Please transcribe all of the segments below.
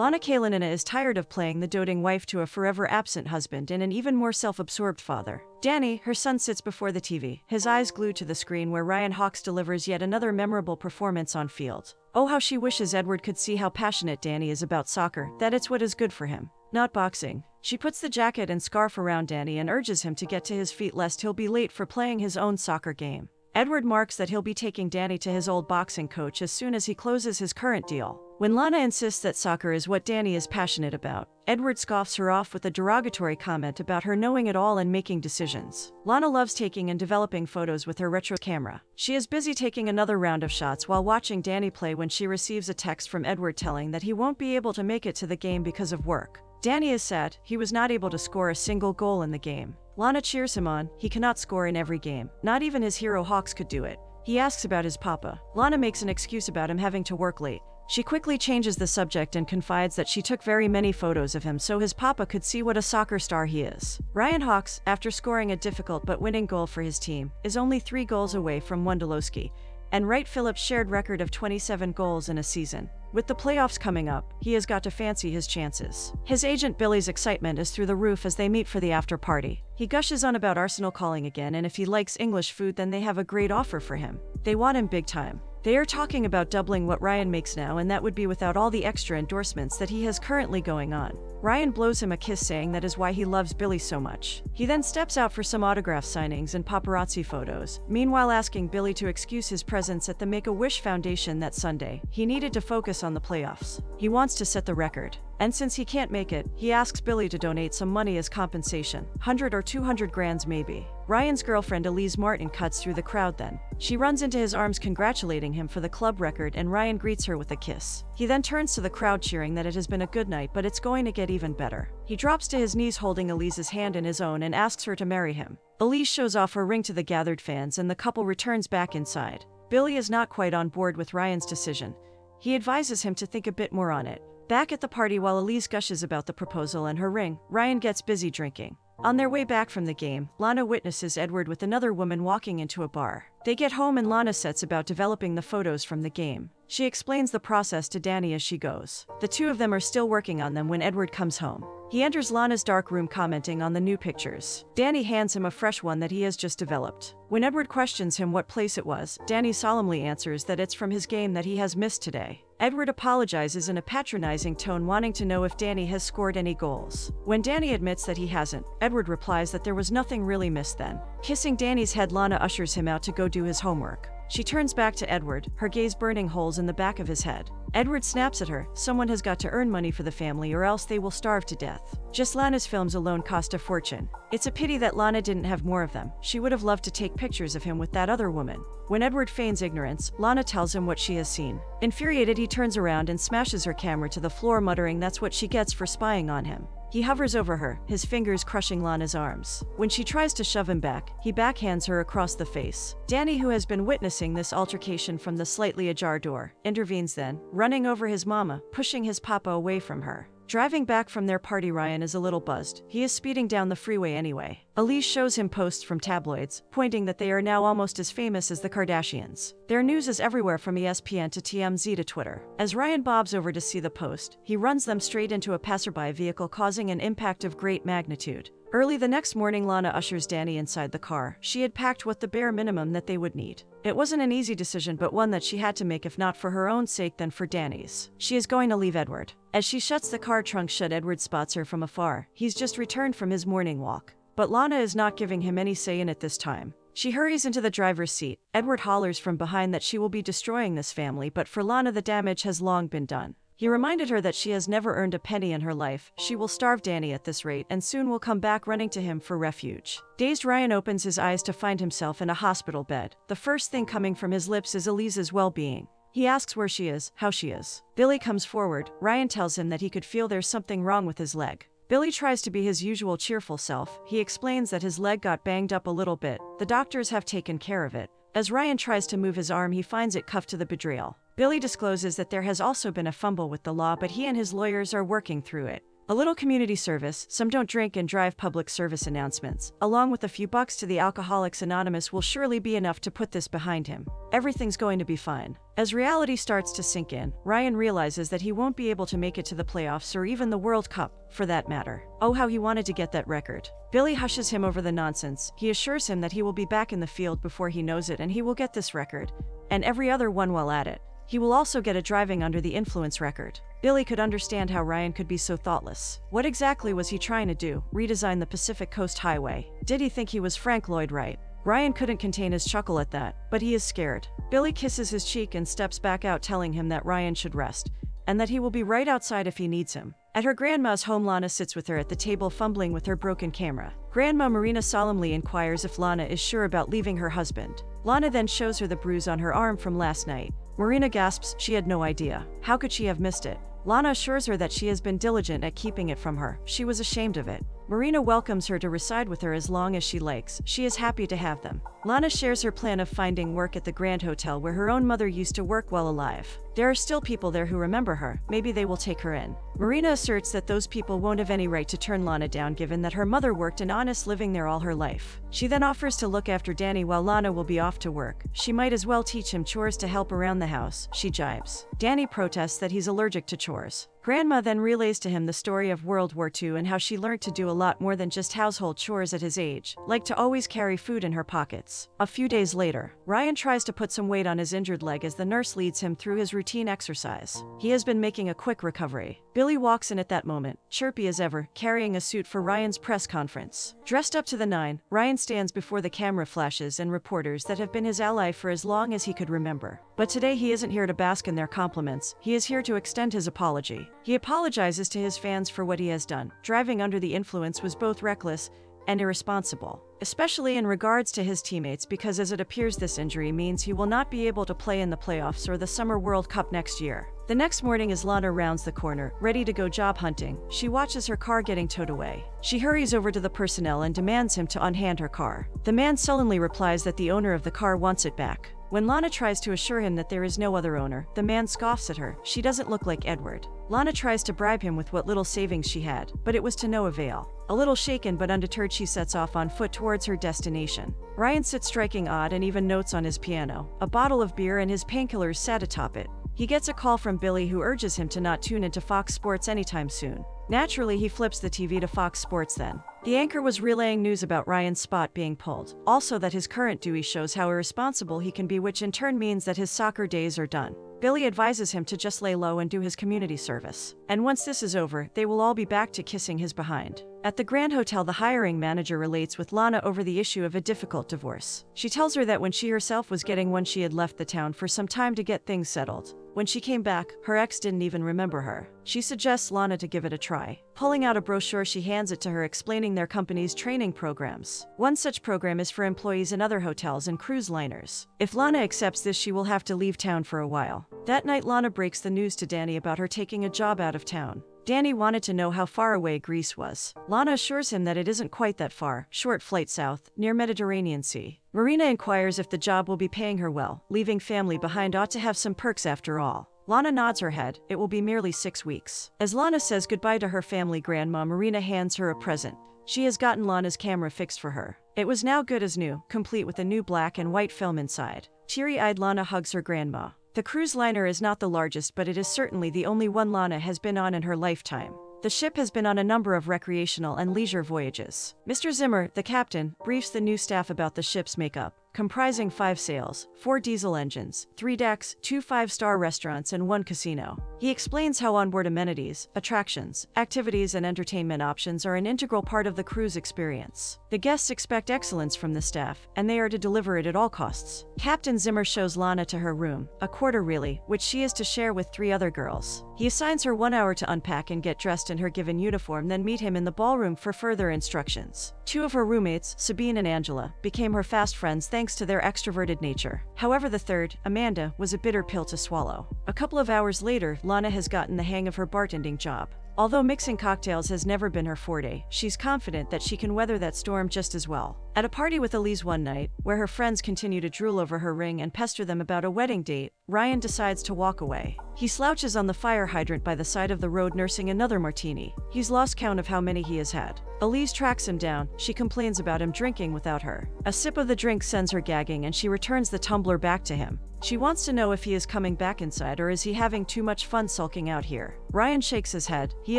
Lana Kalinina is tired of playing the doting wife to a forever absent husband and an even more self absorbed father. Danny, her son, sits before the TV, his eyes glued to the screen where Ryan Hawks delivers yet another memorable performance on field. Oh, how she wishes Edward could see how passionate Danny is about soccer, that it's what is good for him, not boxing. She puts the jacket and scarf around Danny and urges him to get to his feet lest he'll be late for playing his own soccer game. Edward marks that he'll be taking Danny to his old boxing coach as soon as he closes his current deal. When Lana insists that soccer is what Danny is passionate about, Edward scoffs her off with a derogatory comment about her knowing it all and making decisions. Lana loves taking and developing photos with her retro camera. She is busy taking another round of shots while watching Danny play when she receives a text from Edward telling that he won't be able to make it to the game because of work. Danny is sad, he was not able to score a single goal in the game. Lana cheers him on, he cannot score in every game. Not even his hero Hawks could do it. He asks about his papa. Lana makes an excuse about him having to work late. She quickly changes the subject and confides that she took very many photos of him so his papa could see what a soccer star he is. Ryan Hawks, after scoring a difficult but winning goal for his team, is only three goals away from Wondolowski, and Wright Phillips' shared record of 27 goals in a season. With the playoffs coming up, he has got to fancy his chances. His agent Billy's excitement is through the roof as they meet for the after party. He gushes on about Arsenal calling again, and if he likes English food, then they have a great offer for him. They want him big time. They are talking about doubling what Ryan makes now, and that would be without all the extra endorsements that he has currently going on. Ryan blows him a kiss, saying that is why he loves Billy so much. He then steps out for some autograph signings and paparazzi photos, meanwhile, asking Billy to excuse his presence at the Make a Wish Foundation that Sunday. He needed to focus on the playoffs. He wants to set the record. And since he can't make it, he asks Billy to donate some money as compensation 100 or 200 grands, maybe. Ryan's girlfriend Elise Martin cuts through the crowd then. She runs into his arms, congratulating him for the club record, and Ryan greets her with a kiss. He then turns to the crowd, cheering that it has been a good night, but it's going to get even better. He drops to his knees, holding Elise's hand in his own, and asks her to marry him. Elise shows off her ring to the gathered fans, and the couple returns back inside. Billy is not quite on board with Ryan's decision. He advises him to think a bit more on it. Back at the party, while Elise gushes about the proposal and her ring, Ryan gets busy drinking. On their way back from the game, Lana witnesses Edward with another woman walking into a bar. They get home and Lana sets about developing the photos from the game. She explains the process to Danny as she goes. The two of them are still working on them when Edward comes home. He enters Lana's dark room commenting on the new pictures. Danny hands him a fresh one that he has just developed. When Edward questions him what place it was, Danny solemnly answers that it's from his game that he has missed today. Edward apologizes in a patronizing tone, wanting to know if Danny has scored any goals. When Danny admits that he hasn't, Edward replies that there was nothing really missed then. Kissing Danny's head, Lana ushers him out to go do his homework. She turns back to Edward, her gaze burning holes in the back of his head. Edward snaps at her, someone has got to earn money for the family or else they will starve to death. Just Lana's films alone cost a fortune. It's a pity that Lana didn't have more of them. She would have loved to take pictures of him with that other woman. When Edward feigns ignorance, Lana tells him what she has seen. Infuriated, he turns around and smashes her camera to the floor, muttering that's what she gets for spying on him. He hovers over her, his fingers crushing Lana's arms. When she tries to shove him back, he backhands her across the face. Danny, who has been witnessing this altercation from the slightly ajar door, intervenes then, running over his mama, pushing his papa away from her. Driving back from their party, Ryan is a little buzzed. He is speeding down the freeway anyway. Elise shows him posts from tabloids, pointing that they are now almost as famous as the Kardashians. Their news is everywhere from ESPN to TMZ to Twitter. As Ryan bobs over to see the post, he runs them straight into a passerby vehicle, causing an impact of great magnitude. Early the next morning, Lana ushers Danny inside the car. She had packed what the bare minimum that they would need. It wasn't an easy decision, but one that she had to make if not for her own sake, then for Danny's. She is going to leave Edward. As she shuts the car trunk shut, Edward spots her from afar. He's just returned from his morning walk. But Lana is not giving him any say in it this time. She hurries into the driver's seat. Edward hollers from behind that she will be destroying this family, but for Lana, the damage has long been done. He reminded her that she has never earned a penny in her life. She will starve Danny at this rate and soon will come back running to him for refuge. Dazed, Ryan opens his eyes to find himself in a hospital bed. The first thing coming from his lips is Elise's well being. He asks where she is, how she is. Billy comes forward. Ryan tells him that he could feel there's something wrong with his leg. Billy tries to be his usual cheerful self. He explains that his leg got banged up a little bit. The doctors have taken care of it. As Ryan tries to move his arm, he finds it cuffed to the bedrill. Billy discloses that there has also been a fumble with the law, but he and his lawyers are working through it. A little community service, some don't drink and drive public service announcements, along with a few bucks to the Alcoholics Anonymous will surely be enough to put this behind him. Everything's going to be fine. As reality starts to sink in, Ryan realizes that he won't be able to make it to the playoffs or even the World Cup, for that matter. Oh, how he wanted to get that record. Billy hushes him over the nonsense. He assures him that he will be back in the field before he knows it and he will get this record, and every other one while at it. He will also get a driving under the influence record. Billy could understand how Ryan could be so thoughtless. What exactly was he trying to do? Redesign the Pacific Coast Highway? Did he think he was Frank Lloyd Wright? Ryan couldn't contain his chuckle at that, but he is scared. Billy kisses his cheek and steps back out, telling him that Ryan should rest, and that he will be right outside if he needs him. At her grandma's home, Lana sits with her at the table, fumbling with her broken camera. Grandma Marina solemnly inquires if Lana is sure about leaving her husband. Lana then shows her the bruise on her arm from last night. Marina gasps she had no idea. How could she have missed it? Lana assures her that she has been diligent at keeping it from her. She was ashamed of it. Marina welcomes her to reside with her as long as she likes. She is happy to have them. Lana shares her plan of finding work at the Grand Hotel where her own mother used to work while alive. There are still people there who remember her. Maybe they will take her in. Marina asserts that those people won't have any right to turn Lana down given that her mother worked an honest living there all her life. She then offers to look after Danny while Lana will be off to work. She might as well teach him chores to help around the house. She jibes. Danny protests that he's allergic to chores. Grandma then relays to him the story of World War II and how she learned to do a lot more than just household chores at his age, like to always carry food in her pockets. A few days later, Ryan tries to put some weight on his injured leg as the nurse leads him through his routine exercise. He has been making a quick recovery. Billy walks in at that moment, chirpy as ever, carrying a suit for Ryan's press conference. Dressed up to the nine, Ryan stands before the camera flashes and reporters that have been his ally for as long as he could remember. But today he isn't here to bask in their compliments, he is here to extend his apology. He apologizes to his fans for what he has done. Driving under the influence was both reckless and irresponsible, especially in regards to his teammates because as it appears this injury means he will not be able to play in the playoffs or the Summer World Cup next year. The next morning as Lana rounds the corner, ready to go job hunting, she watches her car getting towed away. She hurries over to the personnel and demands him to unhand her car. The man sullenly replies that the owner of the car wants it back. When Lana tries to assure him that there is no other owner, the man scoffs at her. She doesn't look like Edward. Lana tries to bribe him with what little savings she had, but it was to no avail. A little shaken but undeterred, she sets off on foot towards her destination. Ryan sits striking odd and even notes on his piano. A bottle of beer and his painkillers sat atop it. He gets a call from Billy who urges him to not tune into Fox Sports anytime soon. Naturally, he flips the TV to Fox Sports then. The anchor was relaying news about Ryan's spot being pulled. Also, that his current DUI shows how irresponsible he can be, which in turn means that his soccer days are done. Billy advises him to just lay low and do his community service. And once this is over, they will all be back to kissing his behind. At the Grand Hotel, the hiring manager relates with Lana over the issue of a difficult divorce. She tells her that when she herself was getting one, she had left the town for some time to get things settled. When she came back, her ex didn't even remember her. She suggests Lana to give it a try. Pulling out a brochure, she hands it to her, explaining their company's training programs. One such program is for employees in other hotels and cruise liners. If Lana accepts this, she will have to leave town for a while. That night, Lana breaks the news to Danny about her taking a job out of town. Danny wanted to know how far away Greece was. Lana assures him that it isn't quite that far, short flight south, near Mediterranean Sea. Marina inquires if the job will be paying her well. Leaving family behind ought to have some perks after all. Lana nods her head. It will be merely six weeks. As Lana says goodbye to her family, Grandma Marina hands her a present. She has gotten Lana's camera fixed for her. It was now good as new, complete with a new black and white film inside. Teary eyed Lana hugs her grandma. The cruise liner is not the largest, but it is certainly the only one Lana has been on in her lifetime. The ship has been on a number of recreational and leisure voyages. Mr. Zimmer, the captain, briefs the new staff about the ship's makeup comprising five sails, four diesel engines, three decks, two five star restaurants, and one casino. He explains how onboard amenities, attractions, activities, and entertainment options are an integral part of the cruise experience. The guests expect excellence from the staff, and they are to deliver it at all costs. Captain Zimmer shows Lana to her room, a quarter really, which she is to share with three other girls. He assigns her one hour to unpack and get dressed in her given uniform, then meet him in the ballroom for further instructions. Two of her roommates, Sabine and Angela, became her fast friends thanks to their extroverted nature. However, the third, Amanda, was a bitter pill to swallow. A couple of hours later, Lana has gotten the hang of her bartending job. Although mixing cocktails has never been her forte, she's confident that she can weather that storm just as well. At a party with Elise one night, where her friends continue to drool over her ring and pester them about a wedding date, Ryan decides to walk away. He slouches on the fire hydrant by the side of the road nursing another martini. He's lost count of how many he has had. Elise tracks him down. She complains about him drinking without her. A sip of the drink sends her gagging and she returns the tumbler back to him. She wants to know if he is coming back inside or is he having too much fun sulking out here. Ryan shakes his head. He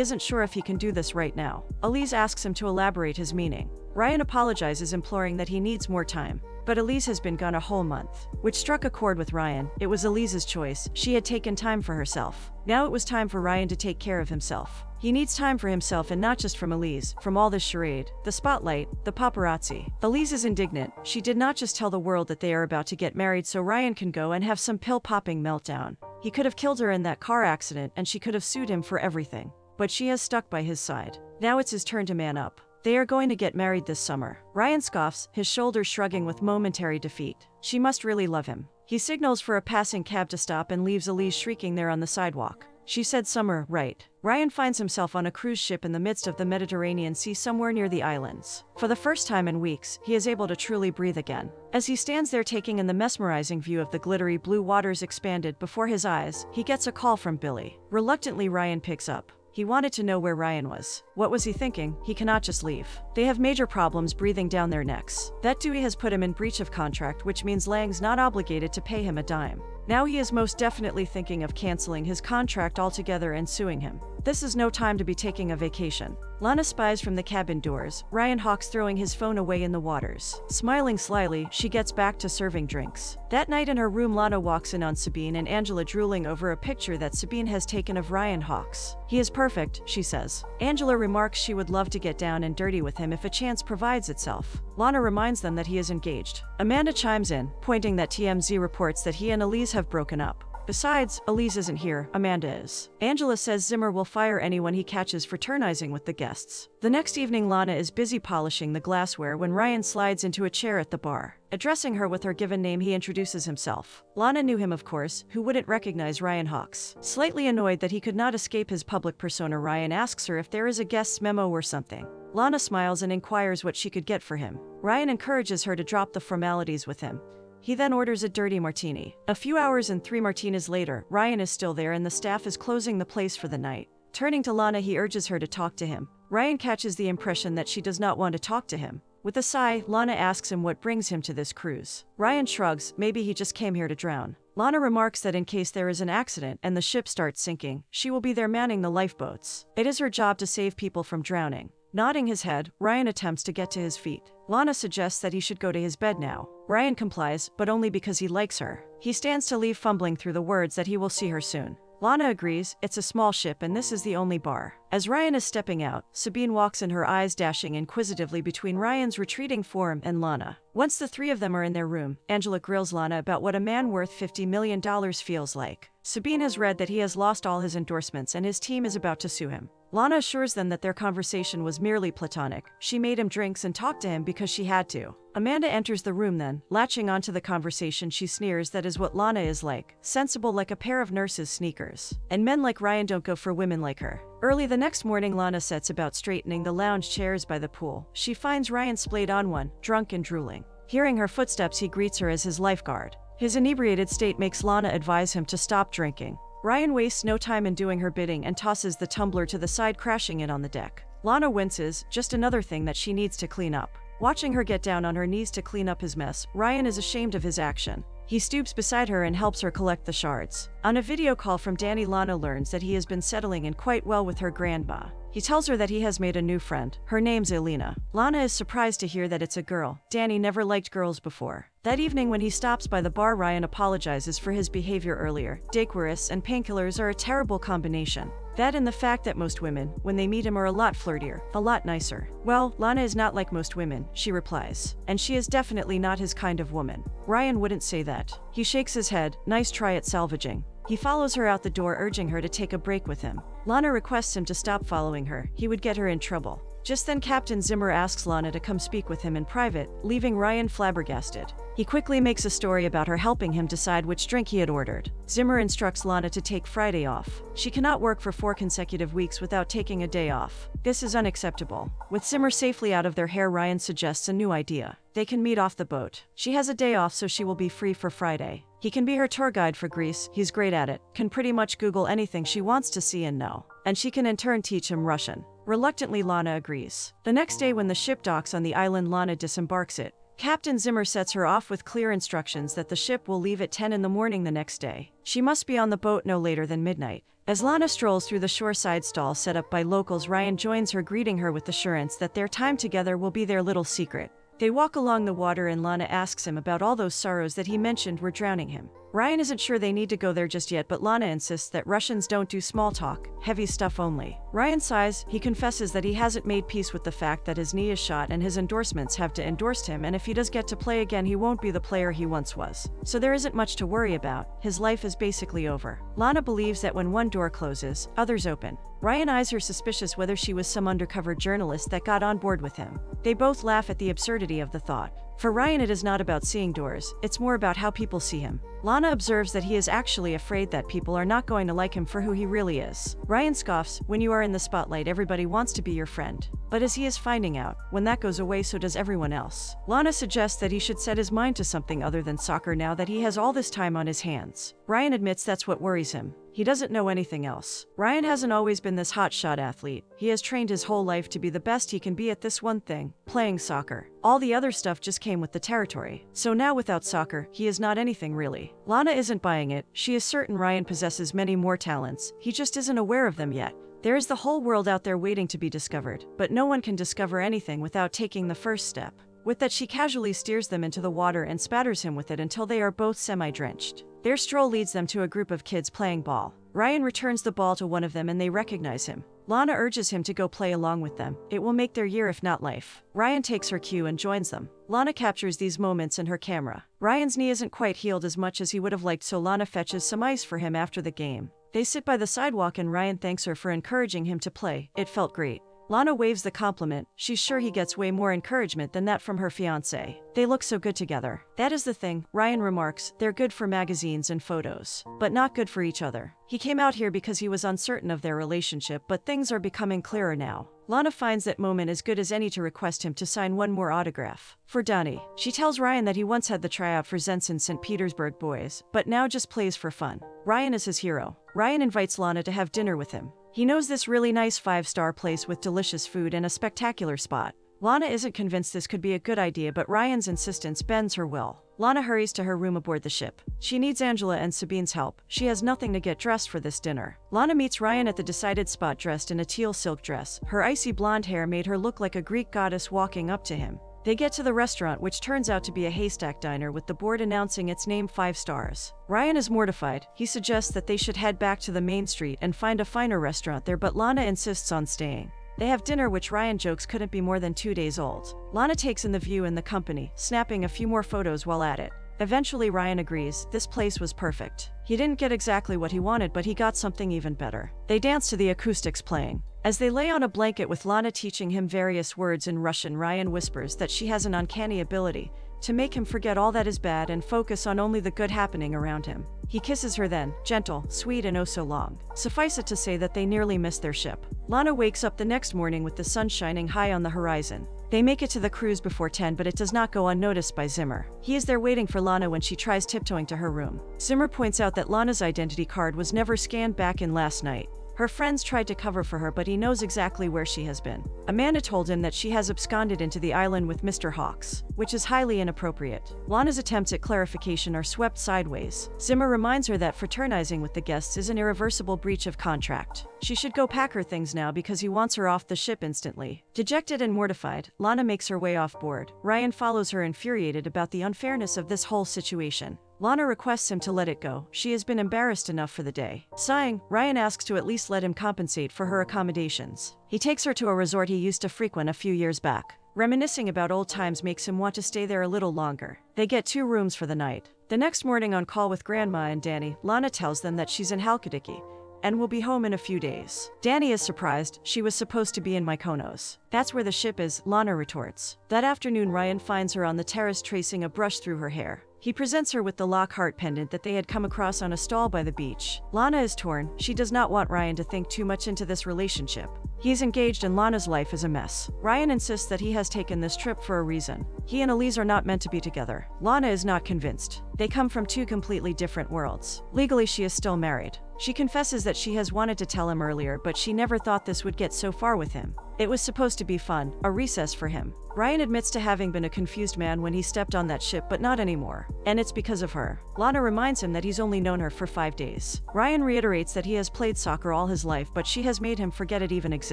isn't sure if he can do this right now. Elise asks him to elaborate his meaning. Ryan apologizes, imploring that he needs more time. But Elise has been gone a whole month, which struck a chord with Ryan. It was Elise's choice. She had taken time for herself. Now it was time for Ryan to take care of himself. He needs time for himself and not just from Elise, from all this charade, the spotlight, the paparazzi. Elise is indignant. She did not just tell the world that they are about to get married so Ryan can go and have some pill-popping meltdown. He could have killed her in that car accident and she could have sued him for everything. But she has stuck by his side. Now it's his turn to man up. They are going to get married this summer. Ryan scoffs, his shoulders shrugging with momentary defeat. She must really love him. He signals for a passing cab to stop and leaves Elise shrieking there on the sidewalk. She said summer, right. Ryan finds himself on a cruise ship in the midst of the Mediterranean Sea somewhere near the islands. For the first time in weeks, he is able to truly breathe again. As he stands there taking in the mesmerizing view of the glittery blue waters expanded before his eyes, he gets a call from Billy. Reluctantly, Ryan picks up. He wanted to know where Ryan was. What was he thinking? He cannot just leave. They have major problems breathing down their necks. That DUI has put him in breach of contract, which means Lang's not obligated to pay him a dime. Now he is most definitely thinking of canceling his contract altogether and suing him. This is no time to be taking a vacation. Lana spies from the cabin doors, Ryan Hawks throwing his phone away in the waters. Smiling slyly, she gets back to serving drinks. That night in her room, Lana walks in on Sabine and Angela drooling over a picture that Sabine has taken of Ryan Hawks. He is perfect, she says. Angela remarks she would love to get down and dirty with him if a chance provides itself. Lana reminds them that he is engaged. Amanda chimes in, pointing that TMZ reports that he and Elise have broken up. Besides, Elise isn't here, Amanda is. Angela says Zimmer will fire anyone he catches fraternizing with the guests. The next evening, Lana is busy polishing the glassware when Ryan slides into a chair at the bar. Addressing her with her given name, he introduces himself. Lana knew him, of course, who wouldn't recognize Ryan Hawks. Slightly annoyed that he could not escape his public persona, Ryan asks her if there is a guest's memo or something. Lana smiles and inquires what she could get for him. Ryan encourages her to drop the formalities with him. He then orders a dirty martini. A few hours and three martinis later, Ryan is still there and the staff is closing the place for the night. Turning to Lana, he urges her to talk to him. Ryan catches the impression that she does not want to talk to him. With a sigh, Lana asks him what brings him to this cruise. Ryan shrugs, maybe he just came here to drown. Lana remarks that in case there is an accident and the ship starts sinking, she will be there manning the lifeboats. It is her job to save people from drowning. Nodding his head, Ryan attempts to get to his feet. Lana suggests that he should go to his bed now. Ryan complies, but only because he likes her. He stands to leave, fumbling through the words that he will see her soon. Lana agrees, it's a small ship and this is the only bar. As Ryan is stepping out, Sabine walks in her eyes dashing inquisitively between Ryan's retreating form and Lana. Once the three of them are in their room, Angela grills Lana about what a man worth $50 million feels like. Sabine has read that he has lost all his endorsements and his team is about to sue him. Lana assures them that their conversation was merely platonic. She made him drinks and talked to him because she had to. Amanda enters the room then, latching onto the conversation she sneers that is what Lana is like, sensible like a pair of nurses' sneakers. And men like Ryan don't go for women like her. Early the next morning, Lana sets about straightening the lounge chairs by the pool. She finds Ryan splayed on one, drunk and drooling. Hearing her footsteps, he greets her as his lifeguard. His inebriated state makes Lana advise him to stop drinking. Ryan wastes no time in doing her bidding and tosses the tumbler to the side, crashing it on the deck. Lana winces, just another thing that she needs to clean up. Watching her get down on her knees to clean up his mess, Ryan is ashamed of his action. He stoops beside her and helps her collect the shards. On a video call from Danny, Lana learns that he has been settling in quite well with her grandma. He tells her that he has made a new friend. Her name's Elena. Lana is surprised to hear that it's a girl. Danny never liked girls before. That evening, when he stops by the bar, Ryan apologizes for his behavior earlier. Daiquiris and painkillers are a terrible combination. That and the fact that most women, when they meet him, are a lot flirtier, a lot nicer. Well, Lana is not like most women, she replies. And she is definitely not his kind of woman. Ryan wouldn't say that. He shakes his head, nice try at salvaging. He follows her out the door, urging her to take a break with him. Lana requests him to stop following her. He would get her in trouble. Just then, Captain Zimmer asks Lana to come speak with him in private, leaving Ryan flabbergasted. He quickly makes a story about her helping him decide which drink he had ordered. Zimmer instructs Lana to take Friday off. She cannot work for four consecutive weeks without taking a day off. This is unacceptable. With Zimmer safely out of their hair, Ryan suggests a new idea. They can meet off the boat. She has a day off, so she will be free for Friday. He can be her tour guide for Greece, he's great at it, can pretty much Google anything she wants to see and know. And she can in turn teach him Russian. Reluctantly, Lana agrees. The next day, when the ship docks on the island, Lana disembarks it. Captain Zimmer sets her off with clear instructions that the ship will leave at 10 in the morning the next day. She must be on the boat no later than midnight. As Lana strolls through the shoreside stall set up by locals, Ryan joins her, greeting her with assurance that their time together will be their little secret. They walk along the water, and Lana asks him about all those sorrows that he mentioned were drowning him. Ryan isn't sure they need to go there just yet, but Lana insists that Russians don't do small talk, heavy stuff only. Ryan sighs, he confesses that he hasn't made peace with the fact that his knee is shot and his endorsements have to endorse him, and if he does get to play again, he won't be the player he once was. So there isn't much to worry about, his life is basically over. Lana believes that when one door closes, others open. Ryan eyes her suspicious whether she was some undercover journalist that got on board with him. They both laugh at the absurdity of the thought. For Ryan, it is not about seeing doors, it's more about how people see him. Lana observes that he is actually afraid that people are not going to like him for who he really is. Ryan scoffs, When you are in the spotlight, everybody wants to be your friend. But as he is finding out, when that goes away, so does everyone else. Lana suggests that he should set his mind to something other than soccer now that he has all this time on his hands. Ryan admits that's what worries him. He doesn't know anything else. Ryan hasn't always been this hotshot athlete. He has trained his whole life to be the best he can be at this one thing playing soccer. All the other stuff just came with the territory. So now, without soccer, he is not anything really. Lana isn't buying it. She is certain Ryan possesses many more talents. He just isn't aware of them yet. There is the whole world out there waiting to be discovered, but no one can discover anything without taking the first step. With that, she casually steers them into the water and spatters him with it until they are both semi drenched. Their stroll leads them to a group of kids playing ball. Ryan returns the ball to one of them and they recognize him. Lana urges him to go play along with them. It will make their year, if not life. Ryan takes her cue and joins them. Lana captures these moments in her camera. Ryan's knee isn't quite healed as much as he would have liked, so Lana fetches some ice for him after the game. They sit by the sidewalk and Ryan thanks her for encouraging him to play. It felt great. Lana waves the compliment. She's sure he gets way more encouragement than that from her fiance. They look so good together. That is the thing, Ryan remarks. They're good for magazines and photos, but not good for each other. He came out here because he was uncertain of their relationship, but things are becoming clearer now. Lana finds that moment as good as any to request him to sign one more autograph. For Donnie, she tells Ryan that he once had the tryout for Zenson St. Petersburg boys, but now just plays for fun. Ryan is his hero. Ryan invites Lana to have dinner with him. He knows this really nice five star place with delicious food and a spectacular spot. Lana isn't convinced this could be a good idea, but Ryan's insistence bends her will. Lana hurries to her room aboard the ship. She needs Angela and Sabine's help. She has nothing to get dressed for this dinner. Lana meets Ryan at the decided spot dressed in a teal silk dress. Her icy blonde hair made her look like a Greek goddess walking up to him. They get to the restaurant, which turns out to be a haystack diner with the board announcing its name five stars. Ryan is mortified. He suggests that they should head back to the main street and find a finer restaurant there, but Lana insists on staying. They have dinner, which Ryan jokes couldn't be more than two days old. Lana takes in the view and the company, snapping a few more photos while at it. Eventually, Ryan agrees this place was perfect. He didn't get exactly what he wanted, but he got something even better. They dance to the acoustics playing. As they lay on a blanket with Lana teaching him various words in Russian, Ryan whispers that she has an uncanny ability to make him forget all that is bad and focus on only the good happening around him. He kisses her then, gentle, sweet, and oh so long. Suffice it to say that they nearly miss their ship. Lana wakes up the next morning with the sun shining high on the horizon. They make it to the cruise before 10, but it does not go unnoticed by Zimmer. He is there waiting for Lana when she tries tiptoeing to her room. Zimmer points out that Lana's identity card was never scanned back in last night. Her friends tried to cover for her, but he knows exactly where she has been. Amanda told him that she has absconded into the island with Mr. Hawks, which is highly inappropriate. Lana's attempts at clarification are swept sideways. Zimmer reminds her that fraternizing with the guests is an irreversible breach of contract. She should go pack her things now because he wants her off the ship instantly. Dejected and mortified, Lana makes her way off board. Ryan follows her infuriated about the unfairness of this whole situation. Lana requests him to let it go. She has been embarrassed enough for the day. Sighing, Ryan asks to at least let him compensate for her accommodations. He takes her to a resort he used to frequent a few years back. Reminiscing about old times makes him want to stay there a little longer. They get two rooms for the night. The next morning on call with Grandma and Danny, Lana tells them that she's in Halkidiki and will be home in a few days. Danny is surprised. She was supposed to be in Mykonos. That's where the ship is, Lana retorts. That afternoon, Ryan finds her on the terrace tracing a brush through her hair. He presents her with the Lockhart pendant that they had come across on a stall by the beach. Lana is torn. She does not want Ryan to think too much into this relationship. He's engaged and Lana's life is a mess. Ryan insists that he has taken this trip for a reason. He and Elise are not meant to be together. Lana is not convinced. They come from two completely different worlds. Legally, she is still married. She confesses that she has wanted to tell him earlier, but she never thought this would get so far with him. It was supposed to be fun, a recess for him. Ryan admits to having been a confused man when he stepped on that ship, but not anymore. And it's because of her. Lana reminds him that he's only known her for five days. Ryan reiterates that he has played soccer all his life, but she has made him forget it even exists.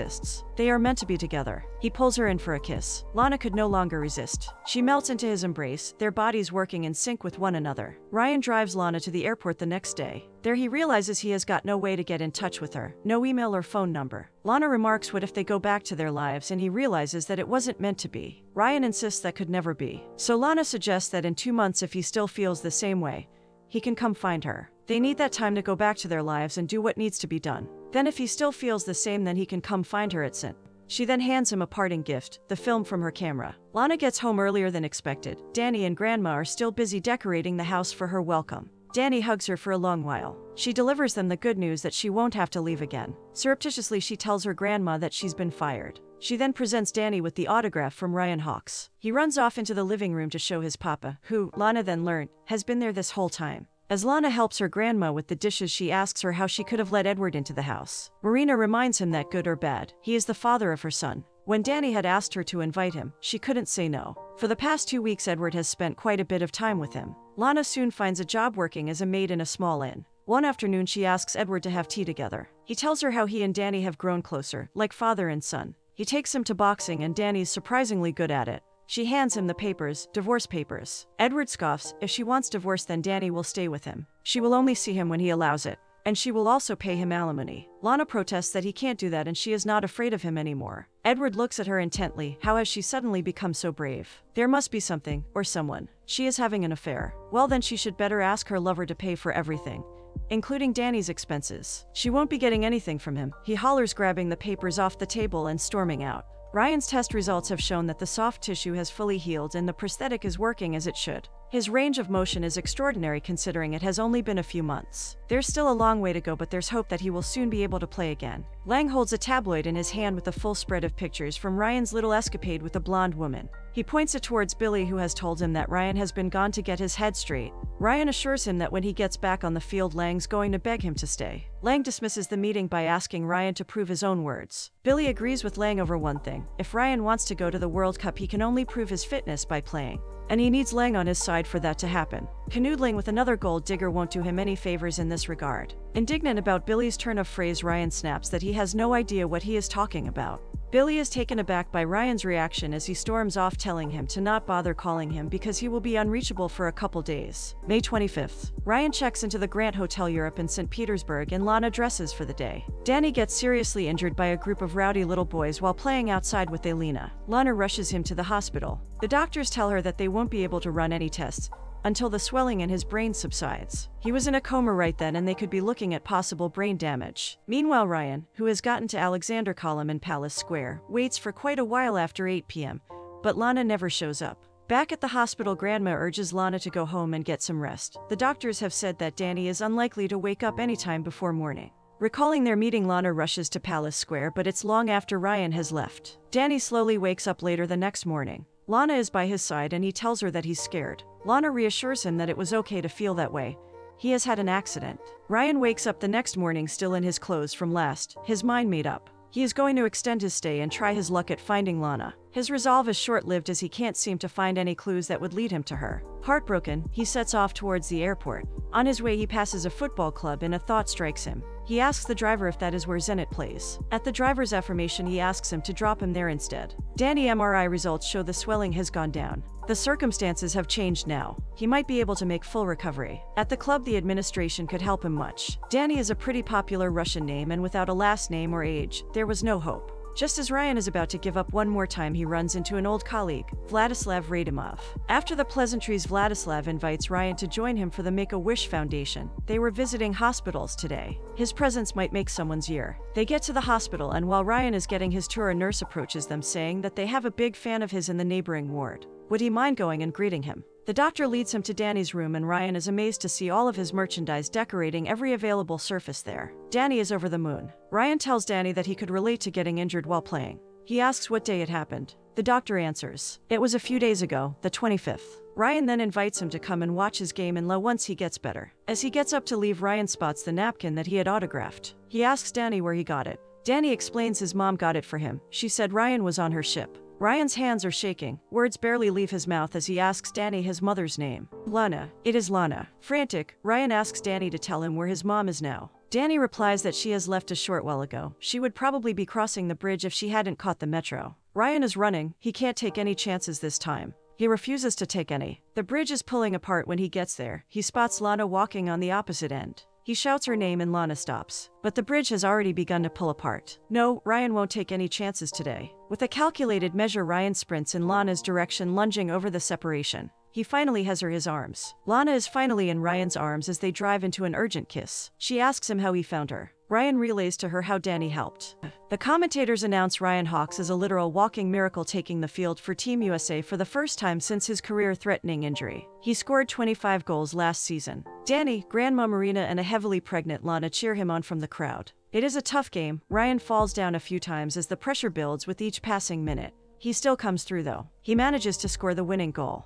They are meant to be together. He pulls her in for a kiss. Lana could no longer resist. She melts into his embrace, their bodies working in sync with one another. Ryan drives Lana to the airport the next day. There he realizes he has got no way to get in touch with her, no email or phone number. Lana remarks what if they go back to their lives and he realizes that it wasn't meant to be. Ryan insists that could never be. So Lana suggests that in two months if he still feels the same way, he can come find her. They need that time to go back to their lives and do what needs to be done. Then if he still feels the same then he can come find her at St. She then hands him a parting gift, the film from her camera. Lana gets home earlier than expected. Danny and Grandma are still busy decorating the house for her welcome. Danny hugs her for a long while. She delivers them the good news that she won't have to leave again. Surreptitiously, she tells her grandma that she's been fired. She then presents Danny with the autograph from Ryan Hawks. He runs off into the living room to show his papa, who, Lana then learned, has been there this whole time. As Lana helps her grandma with the dishes, she asks her how she could have let Edward into the house. Marina reminds him that good or bad, he is the father of her son. When Danny had asked her to invite him, she couldn't say no. For the past two weeks, Edward has spent quite a bit of time with him. Lana soon finds a job working as a maid in a small inn. One afternoon, she asks Edward to have tea together. He tells her how he and Danny have grown closer, like father and son. He takes him to boxing, and Danny's surprisingly good at it. She hands him the papers, divorce papers. Edward scoffs. If she wants divorce, then Danny will stay with him. She will only see him when he allows it and she will also pay him alimony. Lana protests that he can't do that and she is not afraid of him anymore. Edward looks at her intently. How has she suddenly become so brave? There must be something, or someone. She is having an affair. Well, then she should better ask her lover to pay for everything including Danny's expenses. She won't be getting anything from him. He hollers, grabbing the papers off the table and storming out. Ryan's test results have shown that the soft tissue has fully healed and the prosthetic is working as it should. His range of motion is extraordinary considering it has only been a few months. There's still a long way to go, but there's hope that he will soon be able to play again. Lang holds a tabloid in his hand with a full spread of pictures from Ryan's little escapade with a blonde woman. He points it towards Billy, who has told him that Ryan has been gone to get his head straight. Ryan assures him that when he gets back on the field, Lang's going to beg him to stay. Lang dismisses the meeting by asking Ryan to prove his own words. Billy agrees with Lang over one thing if Ryan wants to go to the World Cup, he can only prove his fitness by playing and he needs Lang on his side for that to happen. Canoodling with another gold digger won't do him any favors in this regard. Indignant about Billy's turn of phrase, Ryan snaps that he has no idea what he is talking about. Billy is taken aback by Ryan's reaction as he storms off, telling him to not bother calling him because he will be unreachable for a couple days. May 25th. Ryan checks into the Grand Hotel Europe in St. Petersburg and Lana dresses for the day. Danny gets seriously injured by a group of rowdy little boys while playing outside with Elena. Lana rushes him to the hospital. The doctors tell her that they won't be able to run any tests, until the swelling in his brain subsides. He was in a coma right then and they could be looking at possible brain damage. Meanwhile, Ryan, who has gotten to Alexander Column in Palace Square, waits for quite a while after 8 p.m., but Lana never shows up. Back at the hospital, Grandma urges Lana to go home and get some rest. The doctors have said that Danny is unlikely to wake up anytime before morning. Recalling their meeting, Lana rushes to Palace Square, but it's long after Ryan has left. Danny slowly wakes up later the next morning. Lana is by his side and he tells her that he's scared. Lana reassures him that it was okay to feel that way. He has had an accident. Ryan wakes up the next morning still in his clothes from last, his mind made up. He is going to extend his stay and try his luck at finding Lana. His resolve is short lived as he can't seem to find any clues that would lead him to her. Heartbroken, he sets off towards the airport. On his way, he passes a football club and a thought strikes him. He asks the driver if that is where Zenit plays. At the driver's affirmation, he asks him to drop him there instead. Danny MRI results show the swelling has gone down. The circumstances have changed now. He might be able to make full recovery. At the club, the administration could help him much. Danny is a pretty popular Russian name, and without a last name or age, there was no hope. Just as Ryan is about to give up one more time, he runs into an old colleague, Vladislav Radimov. After the pleasantries, Vladislav invites Ryan to join him for the Make a Wish Foundation. They were visiting hospitals today. His presence might make someone's year. They get to the hospital, and while Ryan is getting his tour, a nurse approaches them saying that they have a big fan of his in the neighboring ward. Would he mind going and greeting him? The doctor leads him to Danny's room, and Ryan is amazed to see all of his merchandise decorating every available surface there. Danny is over the moon. Ryan tells Danny that he could relate to getting injured while playing. He asks what day it happened. The doctor answers, It was a few days ago, the 25th. Ryan then invites him to come and watch his game in low once he gets better. As he gets up to leave, Ryan spots the napkin that he had autographed. He asks Danny where he got it. Danny explains his mom got it for him. She said Ryan was on her ship. Ryan's hands are shaking. Words barely leave his mouth as he asks Danny his mother's name. Lana. It is Lana. Frantic, Ryan asks Danny to tell him where his mom is now. Danny replies that she has left a short while ago. She would probably be crossing the bridge if she hadn't caught the metro. Ryan is running. He can't take any chances this time. He refuses to take any. The bridge is pulling apart when he gets there. He spots Lana walking on the opposite end. He shouts her name and Lana stops. But the bridge has already begun to pull apart. No, Ryan won't take any chances today. With a calculated measure, Ryan sprints in Lana's direction, lunging over the separation. He finally has her in his arms. Lana is finally in Ryan's arms as they drive into an urgent kiss. She asks him how he found her. Ryan relays to her how Danny helped. The commentators announce Ryan Hawks as a literal walking miracle taking the field for Team USA for the first time since his career threatening injury. He scored 25 goals last season. Danny, Grandma Marina, and a heavily pregnant Lana cheer him on from the crowd. It is a tough game. Ryan falls down a few times as the pressure builds with each passing minute. He still comes through though. He manages to score the winning goal.